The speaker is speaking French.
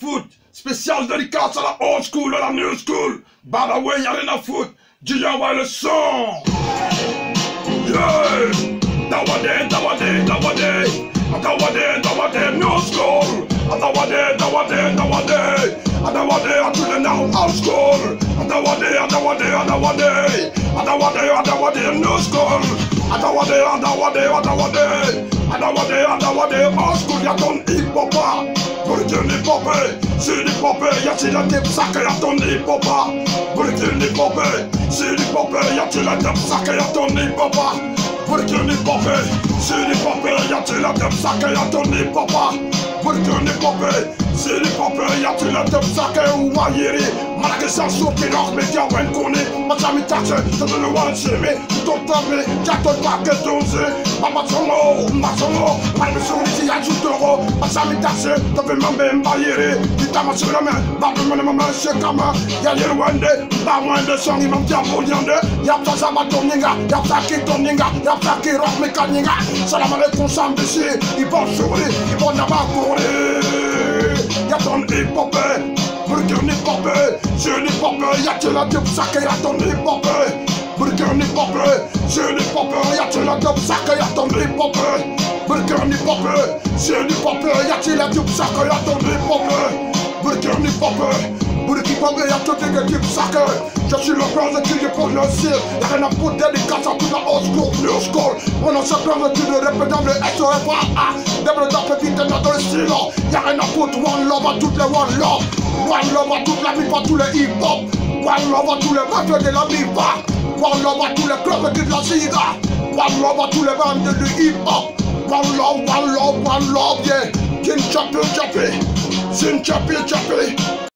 foutre. Spécial dédicace à la old school, à la new school. By the way, y'a rien à foutre. DJ envoie le son. Yeah. Dawade, dawade, dawade. Dawade, dawade, new school. Dawade, dawade, dawade. Adawade, les now old school. Adawade, adawade, adawade. Adawade, adawade, new school. Adawade, adawade, adawade. Adawade, adawade, old school. Y'a ton hip-hop. Bulletin hip-hop. C'est hip-hop. Y'a-t-il un type sacré à ton hip-hop? Bulletin hip-hop. C'est hip-hop. Y'a-t-il un type sacré à ton hip-hop? Bulletin hip-hop. C'est hip-hop. Y'a-t-il un type sacré à ton hip-hop? Bulletin hip-hop. C'est hip-hop. Y'a-t-il un type sacré ou aïeri? Malgré ça, sauf qu'il leur met bien when qu'on est. Ma jamais taxe, ça donne le one chez me. Tout ton temps, mais y'a ton paquet d'onze. Papa Tsongo, ma Tsongo. Malgré son ici, y'a tout d'euros. Ma jamais taxe, t'as fait ma même baïeri. Dis-ta ma sur la main, barbe mon maman, c'est comme Y'a les Rwandais, pas moins de sang, ils m'ont dit à Bouliande. Y'a pas ça, ma toninga. Y'a pas qui toninga. Y'a pas qui rock mécaninga. Salam alaikum, sam d'ici. Ils vont sourire, ils vont d'abord courir. Y'a ton hip-hop. Burger hip-hop, c'est hip-hop, y'a-t-il un type sacré à ton hip-hop Burger hip-hop, c'est hip-hop, y'a-t-il un Burger hip-hop, c'est hip-hop, y'a-t-il un type sacré à ton hip-hop Burger hip-hop, Burger hip-hop, y'a-t-il un type sacré Je suis le prince qui dépose le ciel, y'a rien à foutre dédicace à toute la old school, new school On en sait plein de tu ne répètes dans le SOF, ah, développe vite dans le style Y'a rien à foutre, one love à toutes les one love. One love à toute la bif à tous les hip-hop. One love à tous les rappeurs de la bifa One love à tous les clubs de la sida One love à tous les bandes de hip-hop One love, one love, one love, yeah. King Chappie, Chappie. Sin Chappie, Chappie